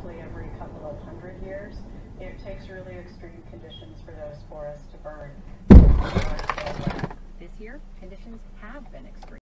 roughly every couple of hundred years. It takes really extreme conditions for those forests to burn. This year, conditions have been extreme.